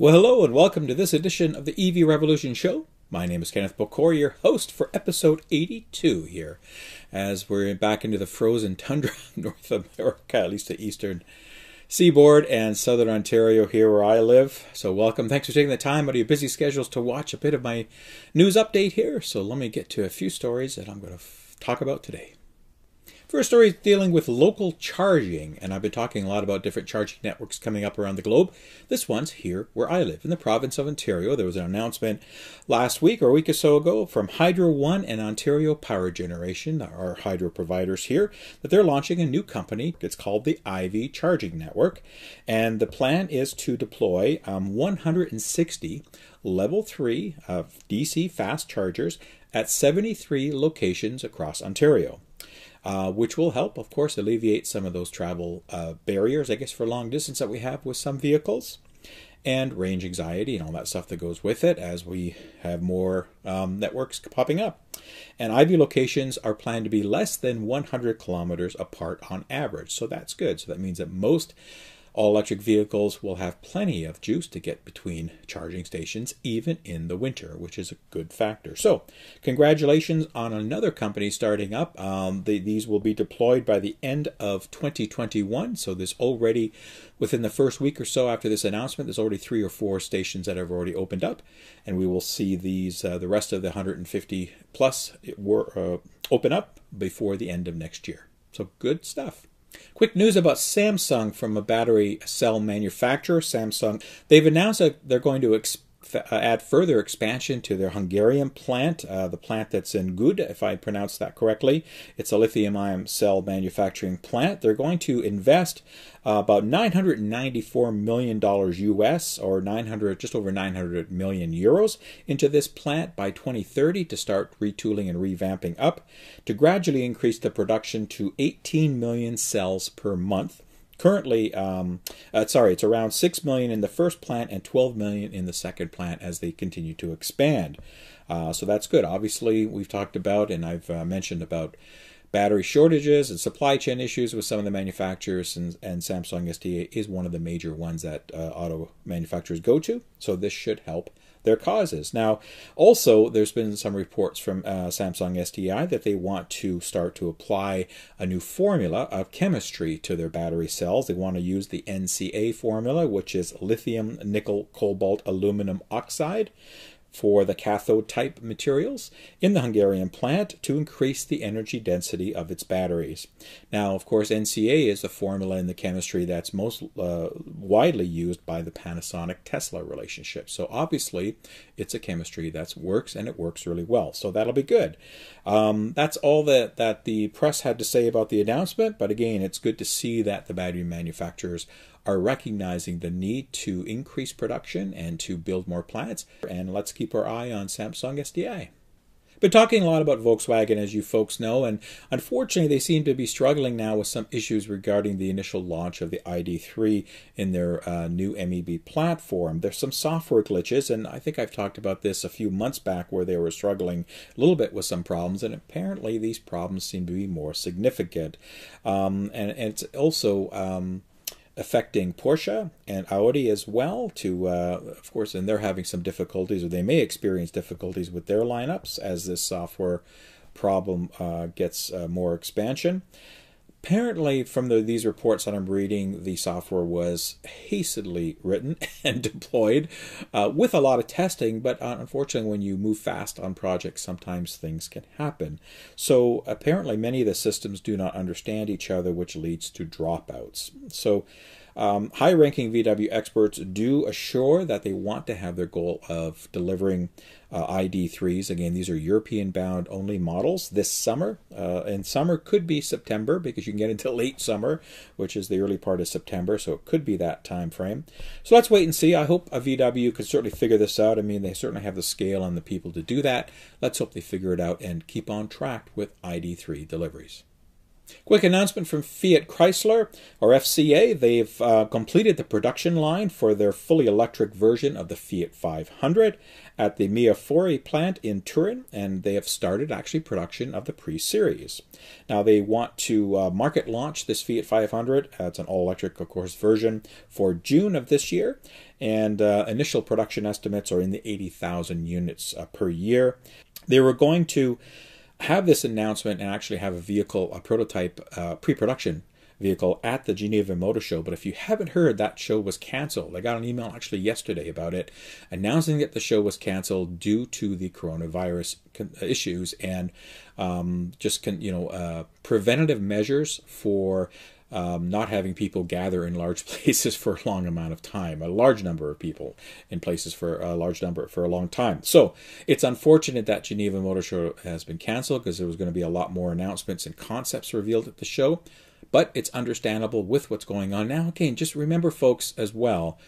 Well, hello and welcome to this edition of the EV Revolution Show. My name is Kenneth Bokor, your host for episode 82 here, as we're back into the frozen tundra of North America, at least the eastern seaboard and southern Ontario here where I live. So, welcome. Thanks for taking the time out of your busy schedules to watch a bit of my news update here. So, let me get to a few stories that I'm going to talk about today. First story is dealing with local charging, and I've been talking a lot about different charging networks coming up around the globe. This one's here where I live, in the province of Ontario. There was an announcement last week or a week or so ago from Hydro One and Ontario Power Generation, our hydro providers here, that they're launching a new company. It's called the Ivy Charging Network, and the plan is to deploy um, 160 level 3 of DC fast chargers at 73 locations across Ontario uh, which will help, of course, alleviate some of those travel uh, barriers, I guess, for long distance that we have with some vehicles, and range anxiety and all that stuff that goes with it as we have more um, networks popping up. And Ivy locations are planned to be less than 100 kilometers apart on average, so that's good. So that means that most all electric vehicles will have plenty of juice to get between charging stations, even in the winter, which is a good factor. So, congratulations on another company starting up. Um, the, these will be deployed by the end of 2021. So, there's already, within the first week or so after this announcement, there's already three or four stations that have already opened up. And we will see these, uh, the rest of the 150 plus, were, uh, open up before the end of next year. So, good stuff. Quick news about Samsung from a battery cell manufacturer, Samsung. They've announced that they're going to expand add further expansion to their Hungarian plant, uh, the plant that's in Göd, if I pronounce that correctly. It's a lithium ion cell manufacturing plant. They're going to invest uh, about $994 million US or 900, just over 900 million euros into this plant by 2030 to start retooling and revamping up to gradually increase the production to 18 million cells per month currently um, uh, sorry it's around 6 million in the first plant and 12 million in the second plant as they continue to expand. Uh, so that's good. Obviously we've talked about and i've uh, mentioned about battery shortages and supply chain issues with some of the manufacturers and, and samsung SDI is one of the major ones that uh, auto manufacturers go to so this should help their causes. Now, also, there's been some reports from uh, Samsung SDI that they want to start to apply a new formula of chemistry to their battery cells. They want to use the NCA formula, which is lithium, nickel, cobalt, aluminum oxide for the cathode type materials in the Hungarian plant to increase the energy density of its batteries. Now, of course, NCA is a formula in the chemistry that's most uh, widely used by the Panasonic Tesla relationship. So, obviously, it's a chemistry that works and it works really well. So, that'll be good. Um, that's all that, that the press had to say about the announcement. But again, it's good to see that the battery manufacturers are recognizing the need to increase production and to build more plants. And let's keep our eye on Samsung SDI. Been talking a lot about Volkswagen, as you folks know, and unfortunately, they seem to be struggling now with some issues regarding the initial launch of the ID3 in their uh, new MEB platform. There's some software glitches, and I think I've talked about this a few months back where they were struggling a little bit with some problems, and apparently, these problems seem to be more significant. Um, and, and, it's also. Um, affecting Porsche and Audi as well. To uh, of course, and they're having some difficulties, or they may experience difficulties with their lineups as this software problem uh, gets uh, more expansion. Apparently, from the, these reports that I'm reading, the software was hastily written and deployed uh, with a lot of testing. But uh, unfortunately, when you move fast on projects, sometimes things can happen. So, apparently, many of the systems do not understand each other, which leads to dropouts. So, um, high ranking VW experts do assure that they want to have their goal of delivering uh, ID3s. Again, these are European bound only models this summer. Uh, and summer could be September because you can get into late summer, which is the early part of September. So it could be that time frame. So let's wait and see. I hope a VW could certainly figure this out. I mean, they certainly have the scale and the people to do that. Let's hope they figure it out and keep on track with ID3 deliveries. Quick announcement from Fiat Chrysler, or FCA. They've uh, completed the production line for their fully electric version of the Fiat 500 at the Mirafiori plant in Turin, and they have started actually production of the Pre Series. Now they want to uh, market launch this Fiat 500. Uh, it's an all-electric, of course, version for June of this year, and uh, initial production estimates are in the 80,000 units uh, per year. They were going to have this announcement and actually have a vehicle, a prototype, uh, pre-production vehicle at the Geneva Motor Show. But if you haven't heard, that show was canceled. I got an email actually yesterday about it, announcing that the show was canceled due to the coronavirus issues and um, just can you know uh, preventative measures for um, not having people gather in large places for a long amount of time, a large number of people in places for a large number for a long time. So it's unfortunate that Geneva Motor Show has been canceled because there was going to be a lot more announcements and concepts revealed at the show. But it's understandable with what's going on now. Again, just remember, folks, as well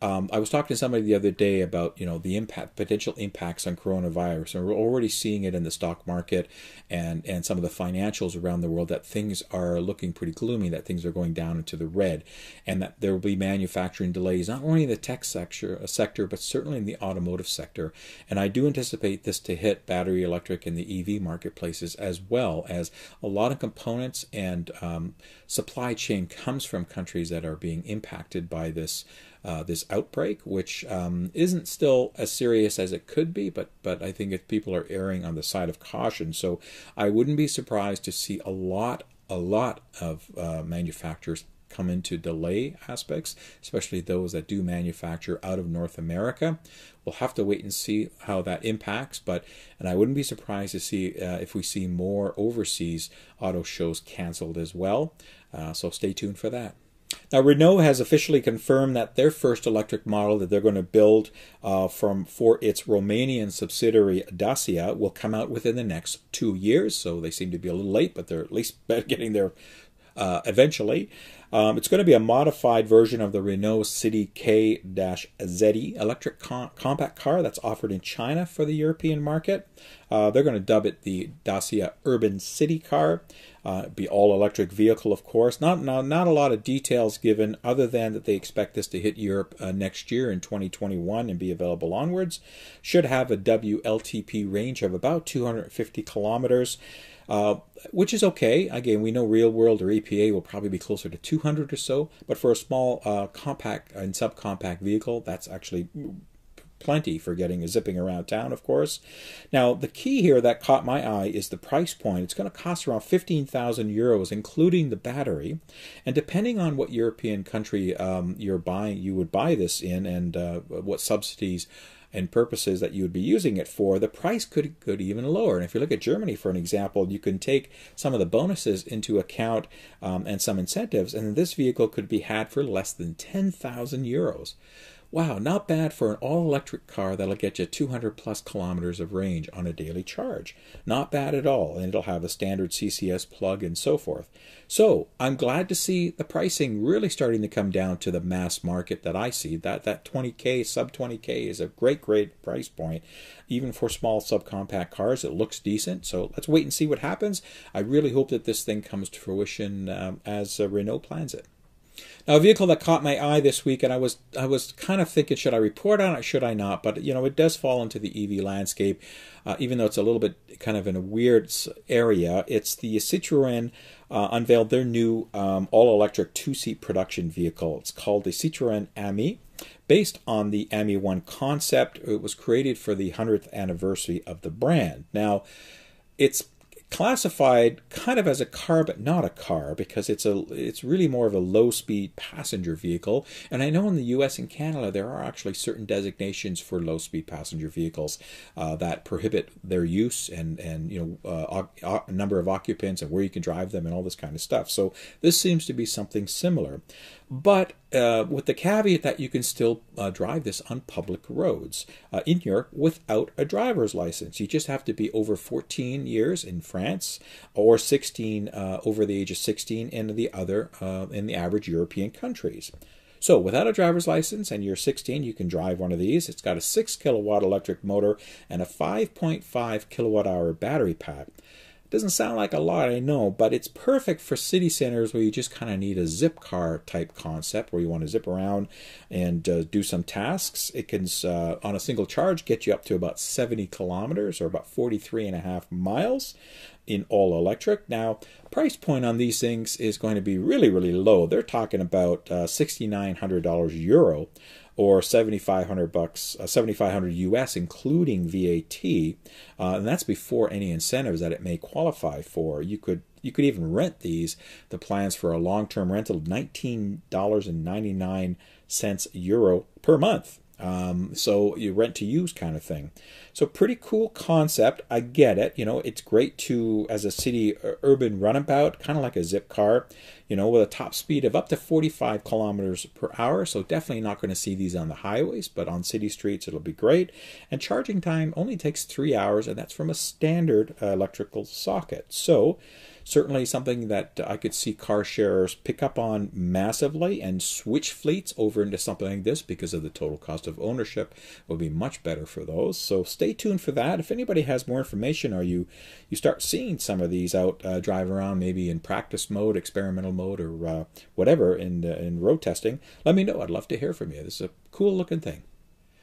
um, I was talking to somebody the other day about you know the impact potential impacts on coronavirus, and we're already seeing it in the stock market and and some of the financials around the world that things are looking pretty gloomy, that things are going down into the red, and that there will be manufacturing delays not only in the tech sector, uh, sector but certainly in the automotive sector. And I do anticipate this to hit battery electric and the EV marketplaces as well as a lot of components and um, supply chain comes from countries that are being impacted by this uh, this outbreak, which um, isn't still as serious as it could be, but but I think if people are erring on the side of caution, so I wouldn't be surprised to see a lot a lot of uh, manufacturers come into delay aspects, especially those that do manufacture out of North America. We'll have to wait and see how that impacts, but and I wouldn't be surprised to see uh, if we see more overseas auto shows canceled as well. Uh, so stay tuned for that. Now, Renault has officially confirmed that their first electric model that they're going to build uh, from for its Romanian subsidiary Dacia will come out within the next two years. So they seem to be a little late, but they're at least getting there uh, eventually. Um, it's going to be a modified version of the Renault City K-ZE electric com compact car that's offered in China for the European market. Uh, they're going to dub it the Dacia Urban City Car. Uh, be all electric vehicle, of course. Not, not not a lot of details given, other than that they expect this to hit Europe uh, next year in 2021 and be available onwards. Should have a WLTP range of about 250 kilometers. Uh, which is okay. Again, we know real world or EPA will probably be closer to 200 or so, but for a small uh, compact and subcompact vehicle, that's actually plenty for getting a zipping around town, of course. Now, the key here that caught my eye is the price point. It's going to cost around 15,000 euros, including the battery. And depending on what European country um, you're buying, you would buy this in, and uh, what subsidies and purposes that you would be using it for, the price could could even lower. And if you look at Germany for an example, you can take some of the bonuses into account um, and some incentives, and this vehicle could be had for less than 10,000 euros. Wow, not bad for an all electric car that'll get you 200 plus kilometers of range on a daily charge. Not bad at all, and it'll have a standard CCS plug and so forth. So I'm glad to see the pricing really starting to come down to the mass market that I see. That that 20k sub 20k is a great great price point, even for small subcompact cars. It looks decent. So let's wait and see what happens. I really hope that this thing comes to fruition um, as uh, Renault plans it. Now, a vehicle that caught my eye this week, and I was I was kind of thinking, should I report on it, should I not? But you know, it does fall into the EV landscape, uh, even though it's a little bit kind of in a weird area. It's the Citroën uh, unveiled their new um, all-electric two-seat production vehicle. It's called the Citroën Ami. Based on the Ami 1 concept, it was created for the 100th anniversary of the brand. Now, it's classified kind of as a car but not a car because it's a it's really more of a low speed passenger vehicle. And I know in the US and Canada there are actually certain designations for low speed passenger vehicles uh, that prohibit their use and and you know uh, number of occupants and where you can drive them and all this kind of stuff. So this seems to be something similar but uh, with the caveat that you can still uh, drive this on public roads uh, in Europe without a driver's license. You just have to be over 14 years in France or 16 uh, over the age of 16 in the other uh, in the average European countries. So without a driver's license and you're 16, you can drive one of these. It's got a 6 kilowatt electric motor and a 5.5 kilowatt hour battery pack. Doesn't sound like a lot, I know, but it's perfect for city centers where you just kind of need a zip car type concept where you want to zip around and uh, do some tasks. It can, uh, on a single charge, get you up to about 70 kilometers or about 43 and a half miles in all electric. Now, price point on these things is going to be really, really low. They're talking about uh, $6,900 euro or 7500 bucks uh, 7500 US including VAT uh, and that's before any incentives that it may qualify for. You could you could even rent these. The plans for a long-term rental $19.99 euro per month um, so you rent to use kind of thing. So pretty cool concept. I get it. You know, it's great to as a city uh, urban runabout, kind of like a zip car. You know, with a top speed of up to 45 kilometers per hour. So definitely not going to see these on the highways, but on city streets it'll be great. And charging time only takes three hours, and that's from a standard uh, electrical socket. So certainly something that I could see car sharers pick up on massively and switch fleets over into something like this because of the total cost of ownership will be much better for those. So stay tuned for that. If anybody has more information or you you start seeing some of these out uh, drive around maybe in practice mode, experimental mode, or uh, whatever in in road testing, let me know. I'd love to hear from you. This is a cool looking thing.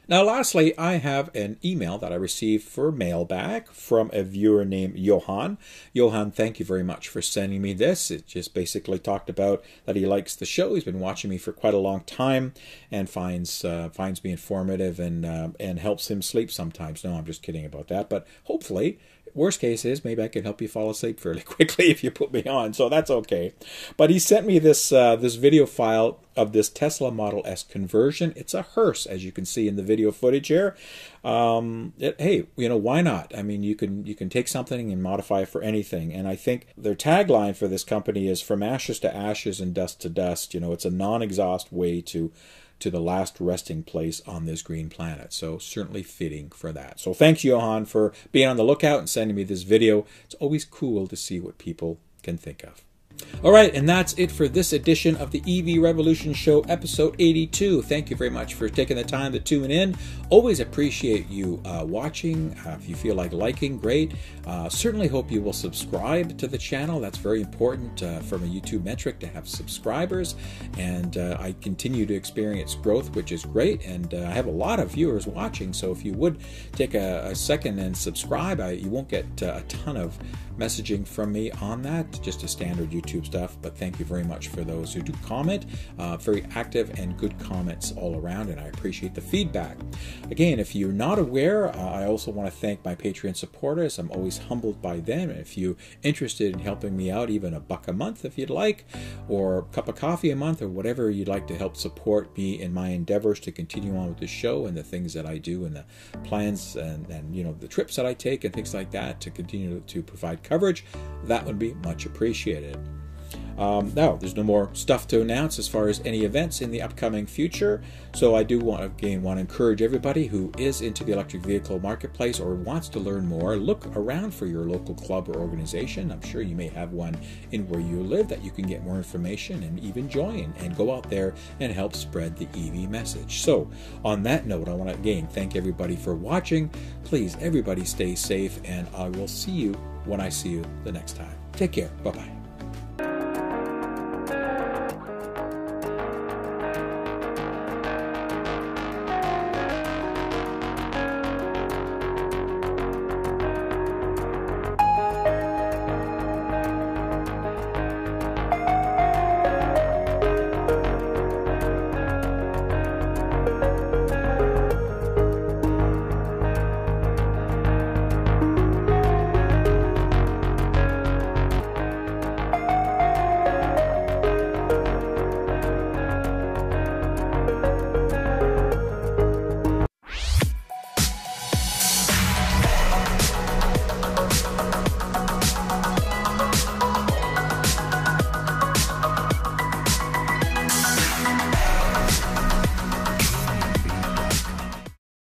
Now, lastly, I have an email that I received for mailbag from a viewer named Johan. Johan, thank you very much for sending me this. It just basically talked about that he likes the show. He's been watching me for quite a long time and finds uh, finds me informative and uh, and helps him sleep sometimes. No, I'm just kidding about that. But hopefully, worst case is maybe I can help you fall asleep fairly quickly if you put me on, so that's okay. But he sent me this uh, this video file of this Tesla Model S conversion. It's a hearse, as you can see in the video footage here. Um, it, hey, you know why not? I mean, you can you can take something and modify it for anything. And I think their tagline for this company is "From ashes to ashes and dust to dust." You know, it's a non-exhaust way to to the last resting place on this green planet. So certainly fitting for that. So thanks, Johan, for being on the lookout and sending me this video. It's always cool to see what people can think of. All right, and that's it for this edition of the EV Revolution Show, episode 82. Thank you very much for taking the time to tune in. Always appreciate you uh, watching. Uh, if you feel like liking, great. Uh, certainly hope you will subscribe to the channel. That's very important uh, from a YouTube metric to have subscribers. And uh, I continue to experience growth, which is great. And uh, I have a lot of viewers watching, so if you would take a, a second and subscribe, I, you won't get a ton of messaging from me on that, just a standard YouTube stuff. But thank you very much for those who do comment. Uh, very active and good comments all around, and I appreciate the feedback. Again, if you're not aware, uh, I also want to thank my Patreon supporters. I'm always humbled by them. If you're interested in helping me out, even a buck a month if you'd like, or a cup of coffee a month, or whatever you'd like to help support me in my endeavors to continue on with the show and the things that I do and the plans and, and you know the trips that I take and things like that to continue to provide coverage, that would be much appreciated. Um, now, there's no more stuff to announce as far as any events in the upcoming future. So I do want to again want to encourage everybody who is into the electric vehicle marketplace or wants to learn more, look around for your local club or organization. I'm sure you may have one in where you live that you can get more information and even join and go out there and help spread the EV message. So on that note, I want to again thank everybody for watching. Please, everybody stay safe and I will see you when I see you the next time. Take care. Bye bye.